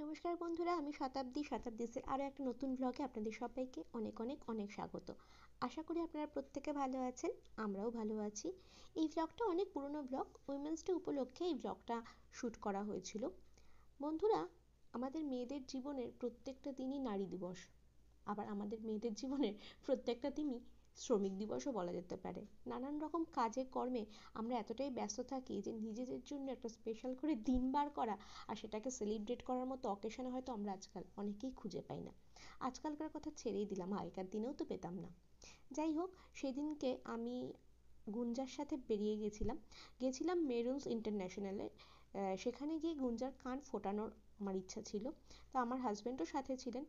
নমস্কার বন্ধুরা, আমি শতাব্দী শতাব্দীসের আরও একটা নতুন ব্লগে আপনাদের সবাইকে অনেক অনেক অনেক স্বাগত। আশা করি আপনারা প্রত্যেকে ভালো আছেন, আমরাও ভালো আছি। এই ব্লগটা অনেক পুরনো ব্লগ উইমেন্স ডে উপলক্ষে এই ব্লগটা শ্যুট করা হয়েছিল। বন্ধুরা, আমাদের মেয়েদের জীবনের প্রত্যেকটা দিনই নারী দিবস। আবার আমাদের মেয়েদের জীবনের প্রত্যেকটা দিনই শ্রমিক দিবসও বলা যেতে পারে। নানান রকম কাজে, কর্মে আমরা এতটাই ব্যস্ত থাকি যে নিজেদের জন্য একটা স্পেশাল করে দিন বার করা আর সেটাকে সেলিব্রেট করার মতো অকেশনে হয়তো আমরা আজকাল অনেকেই খুঁজে পাই না। আজকালকার কথা ছেড়েই দিলাম, আগেকার দিনেও তো পেতাম না। যাই হোক, সেদিনকে আমি গুঞ্জার সাথে বেরিয়ে গেছিলাম। গেছিলাম মেরুনস ইন্টারন্যাশনালে সেখানে গিয়ে গুঞ্জার কান ফোটানোর আমার ইচ্ছা ছিল। তো আমার হাজব্যান্ডও সাথে ছিলেন।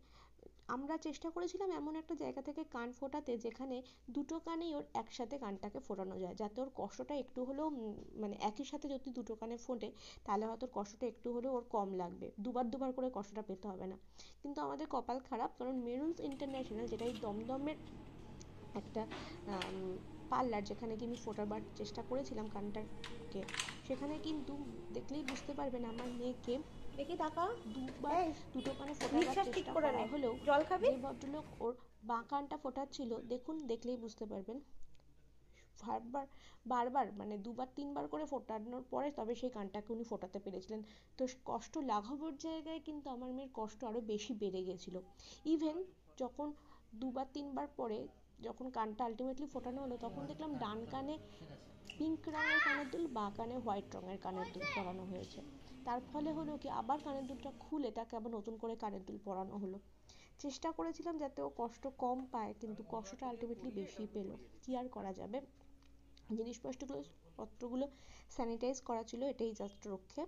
আমরা চেষ্টা করেছিলাম এমন একটা জায়গা থেকে কান ফোটাতে যেখানে দুটো কানেই ওর একসাথে কানটাকে ফোটানো যায়। যাতে ওর কষ্টটা একটু হলেও মানে একই সাথে যদি দুটো কানে ফোটে, তাহলে হয়তো কষ্টটা একটু হলেও ওর কম লাগবে। দুবার দুবার করে কষ্টটা পেতে হবে না। কিন্তু আমাদের কপাল খারাপ, কারণ মেরুনস ইন্টারন্যাশনাল যেটা এই দমদমের একটা পার্লার যেখানে কি আমি ফোটাবার চেষ্টা করেছিলাম কানটাকে সেখানে কিন্তু দেখলেই বুঝতে পারবেন আমার মেয়েকে। দেখি টাকা দুবার দুটো কানে ফোটাবার চেষ্টা করা হলেও জল খাবি? যে ভদ্রলোক ওর বাঁ কানটা ফোটাচ্ছিল দেখুন দেখলেই বুঝতে পারবেন। বারবার বারবার মানে দুবার তিনবার করে ফোটানোর পরে তবে সেই কানটাকে উনি ফোটাতে পেরেছিলেন। তো কষ্ট লাঘবের জায়গায় কিন্তু আমার মেয়ের কষ্ট আরও বেশি বেড়ে গেছিল। ইভেন যখন দুবার তিনবার পরে যখন কানটা আলটিমেটলি ফোটানো হলো, তখন দেখলাম ডান কানে পিঙ্ক রঙের কানের দুল বাঁ কানে হোয়াইট রঙের কানের দুল পরানো হয়েছে। তার ফলে হলো কি, আবার কানের দুলটা খুলে তাকে আবার নতুন করে কানের দুল পরানো হলো। চেষ্টা করেছিলাম যাতে ও কষ্ট কম পায়, কিন্তু কষ্টটা আলটিমেটলি বেশি পেল। কি আর করা যাবে? জিনিসপত্রগুলো, পত্রগুলো স্যানিটাইজ করা ছিল, এটাই জাস্ট রক্ষে।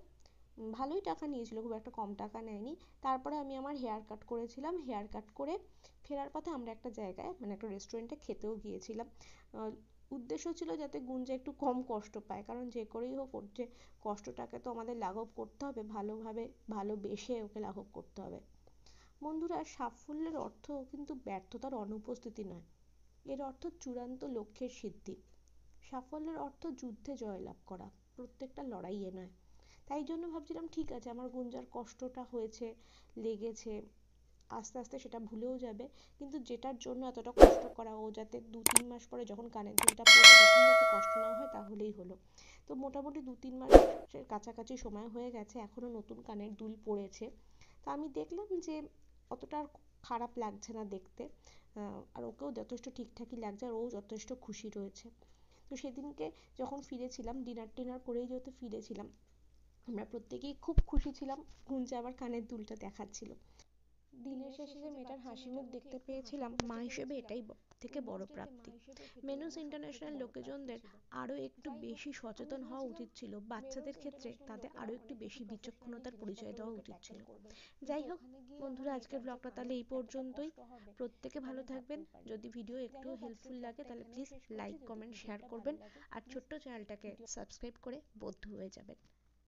ভালোই টাকা নিয়েছিল, খুব একটা কম টাকা নেয়নি। তারপরে আমি আমার হেয়ার কাট করেছিলাম হেয়ার কাট করে ফেরার পথে আমরা একটা জায়গায় মানে একটা রেস্টুরেন্টে খেতেও গিয়েছিলাম। উদ্দেশ্য ছিল যাতে গুঞ্জা একটু কম কষ্ট পায়, কারণ যে করেই হোক ওর যে কষ্টটাকে তো আমাদের লাঘব করতে হবে, ভালোভাবে ভালোবেসে ওকে লাঘব করতে হবে। বন্ধুরা, সাফল্যের অর্থ কিন্তু ব্যর্থতার অনুপস্থিতি নয়। এর অর্থ চূড়ান্ত লক্ষ্যের সিদ্ধি। সাফল্যের অর্থ যুদ্ধে জয়লাভ করা, প্রত্যেকটা লড়াইয়ে নয়। তাই জন্য ভাবছিলাম, ঠিক আছে, আমার গুঞ্জার কষ্টটা হয়েছে, লেগেছে, আস্তে আস্তে সেটা ভুলেও যাবে। কিন্তু যেটার জন্য এতটা কষ্ট করা, ও যাতে দু তিন মাস পরে যখন কানের দুলটা তখন যাতে কষ্ট না হয়, তাহলেই হলো। তো মোটামুটি দু তিন মাসের কাছাকাছি সময় হয়ে গেছে, এখনও নতুন কানের দুল পড়েছে। তা আমি দেখলাম যে, অতটা আর খারাপ লাগছে না দেখতে। আর ওকেও যথেষ্ট ঠিকঠাকই লাগছে, আর ও যথেষ্ট খুশি রয়েছে। তো সেদিনকে যখন ফিরেছিলাম ডিনার টিনার করেই যেহেতু ফিরেছিলাম আমরা প্রত্যেকেই খুব খুশি ছিলাম গুঞ্জা আবার কানের দুলটা দেখাচ্ছিল। দিনের শেষে যে মেয়েটার হাসি মুখ দেখতে পেয়েছিলাম, মা হিসেবে এটাই থেকে বড় প্রাপ্তি। মেনুস ইন্টারন্যাশনাল লোকজনদের আরও একটু বেশি সচেতন হওয়া উচিত ছিল। বাচ্চাদের ক্ষেত্রে তাদের আরও একটু বেশি বিচক্ষণতার পরিচয় দেওয়া উচিত ছিল। যাই হোক, বন্ধুরা, আজকের ব্লগটা তাহলে এই পর্যন্তই। প্রত্যেকে ভালো থাকবেন। যদি ভিডিও একটু হেল্পফুল লাগে, তাহলে প্লিজ লাইক কমেন্ট শেয়ার করবেন। আর ছোট্ট চ্যানেলটাকে সাবস্ক্রাইব করে বদ্ধ হয়ে যাবেন।